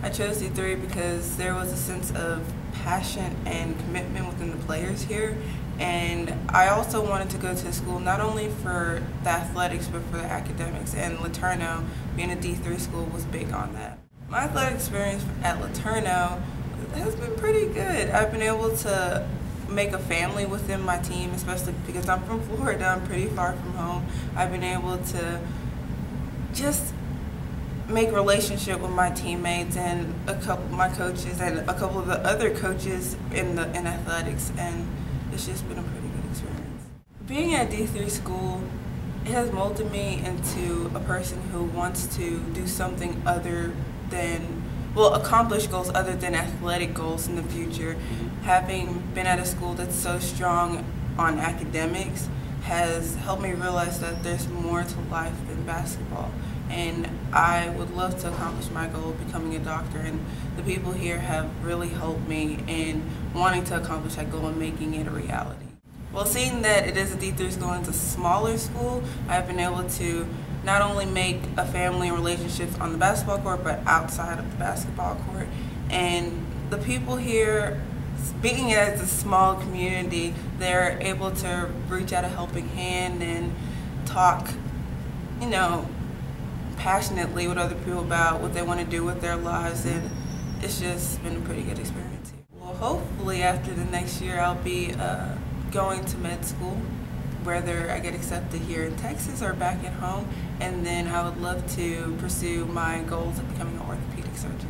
I chose D3 because there was a sense of passion and commitment within the players here. And I also wanted to go to school not only for the athletics but for the academics. And LeTourneau, being a D3 school, was big on that. My athletic experience at LeTourneau has been pretty good. I've been able to make a family within my team, especially because I'm from Florida, I'm pretty far from home. I've been able to just make relationship with my teammates and a couple my coaches and a couple of the other coaches in the in athletics and it's just been a pretty good experience. Being at D3 school it has molded me into a person who wants to do something other than well accomplish goals other than athletic goals in the future. Having been at a school that's so strong on academics has helped me realize that there's more to life than basketball and I would love to accomplish my goal of becoming a doctor and the people here have really helped me in wanting to accomplish that goal and making it a reality. Well, seeing that it is a D3 school and it's a smaller school, I've been able to not only make a family and relationships on the basketball court, but outside of the basketball court. And the people here, being as a small community, they're able to reach out a helping hand and talk, you know, passionately with other people about what they want to do with their lives, and it's just been a pretty good experience. Well, hopefully after the next year, I'll be uh, going to med school, whether I get accepted here in Texas or back at home, and then I would love to pursue my goals of becoming an orthopedic surgeon.